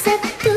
accept